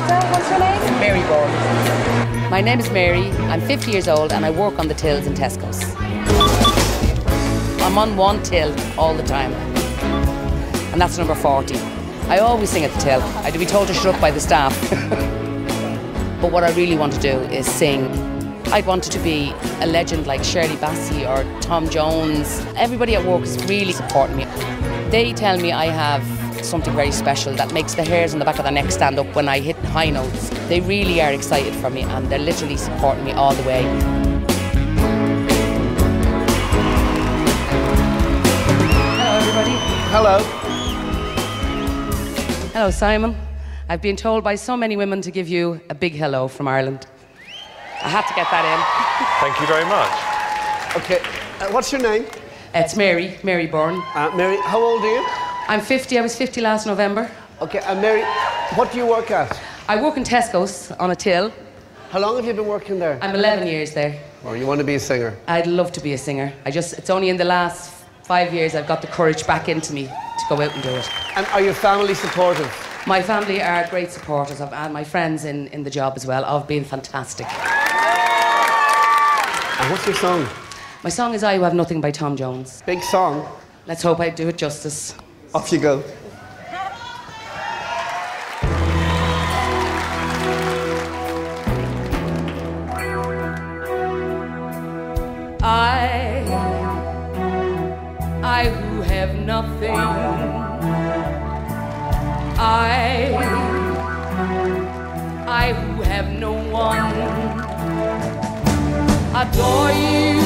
What's your name? Mary Byrne. My name is Mary. I'm 50 years old and I work on the tills in Tesco's. I'm on one till all the time, and that's number 40. I always sing at the till. I do be told to shut up by the staff. but what I really want to do is sing. I'd wanted to be a legend like Shirley Bassey or Tom Jones. Everybody at work is really supporting me. They tell me I have something very special that makes the hairs on the back of the neck stand up when I hit high notes. They really are excited for me and they're literally supporting me all the way. Hello, everybody. Hello. Hello, Simon. I've been told by so many women to give you a big hello from Ireland. I had to get that in. Thank you very much. Okay, uh, what's your name? It's Mary, Mary Byrne. Uh, Mary, how old are you? I'm 50. I was 50 last November. Okay, uh, Mary, what do you work at? I work in Tesco's on a till. How long have you been working there? I'm 11 years there. Or you want to be a singer? I'd love to be a singer. I just, it's only in the last five years I've got the courage back into me to go out and do it. And are your family supportive? My family are great supporters of, and my friends in, in the job as well have been fantastic. And what's your song? My song is I Who Have Nothing by Tom Jones. Big song. Let's hope I do it justice. Off you go. I, I who have nothing, I, I who have no one, adore you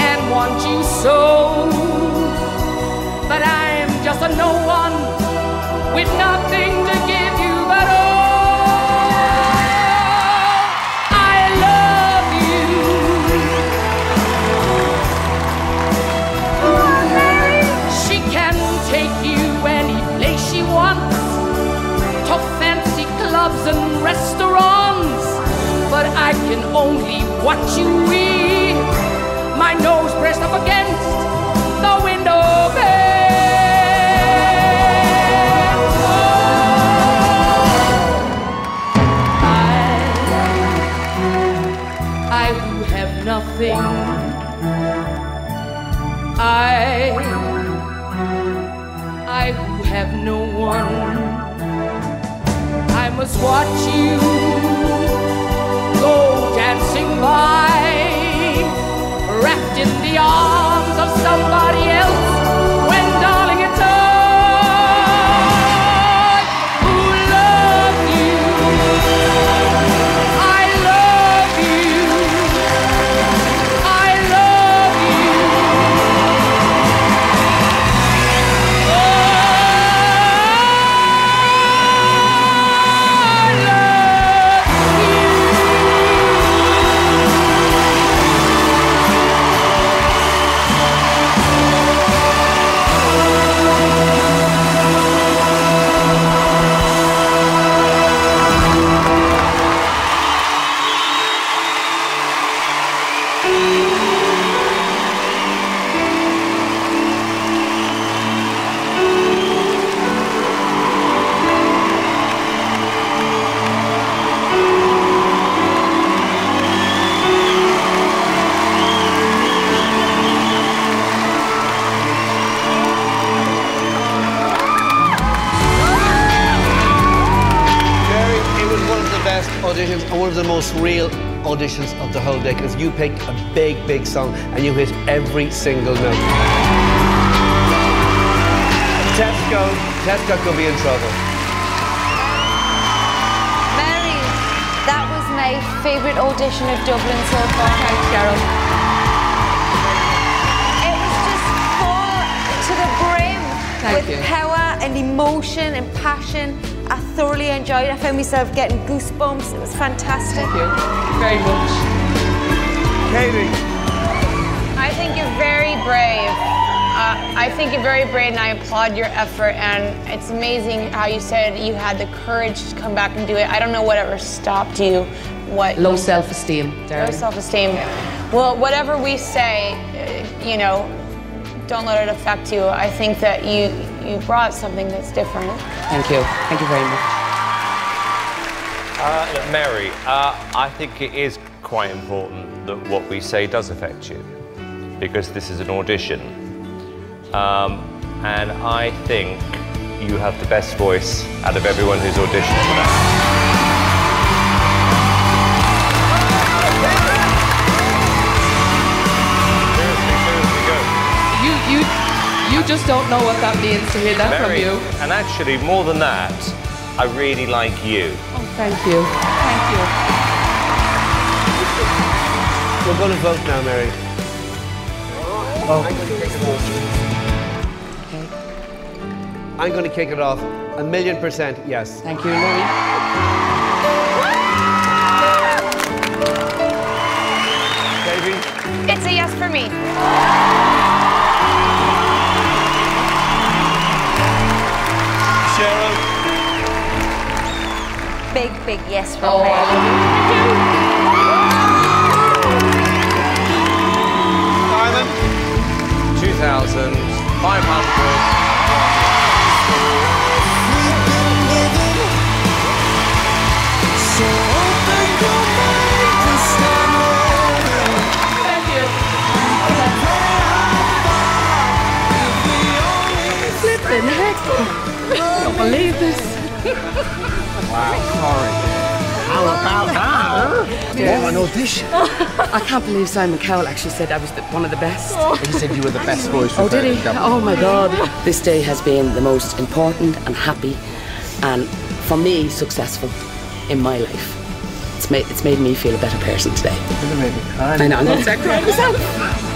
and want you so, but I'm just a no one with nothing to give you but all. I love you. Mary, She can take you any place she wants to fancy clubs and restaurants. But I can only watch you eat. my nose pressed up against nothing. I, I who have no one, I must watch you go dancing by, wrapped in the arms of somebody else. One of the most real auditions of the whole day because you picked a big, big song and you hit every single note. Tesco, Tesco could be in trouble. Mary, that was my favourite audition of Dublin so far. Thanks, Carol. It was just full to the brim Thank with you. power and emotion and passion. I thoroughly enjoyed it. I found myself getting goosebumps. It was fantastic. Thank you very much. Katie, I think you're very brave. Uh, I think you're very brave, and I applaud your effort. And it's amazing how you said you had the courage to come back and do it. I don't know whatever stopped you. What Low self-esteem, low self-esteem. Well, whatever we say, uh, you know, don't let it affect you. I think that you you brought something that's different. Thank you. Thank you very much. Uh, look, Mary, uh, I think it is quite important that what we say does affect you because this is an audition. Um, and I think you have the best voice out of everyone who's auditioned tonight. Just don't know what that means to hear that Mary, from you. and actually, more than that, I really like you. Oh, thank you. Thank you. We're going to vote now, Mary. Oh, I'm going to kick it off. A million percent yes. Thank you, Louis. Davey? It's a yes for me. Big, big yes from Oh, me. I you. Simon? 2,500. Thank you. Flippin' heck. I don't believe this. What an audition. I can't believe Simon Cowell actually said I was the, one of the best. He said you were the best voice. Oh, did he? Oh my God. This day has been the most important and happy and, for me, successful in my life. It's made, it's made me feel a better person today. You're gonna make me cry. I know, I'm going to start crying myself.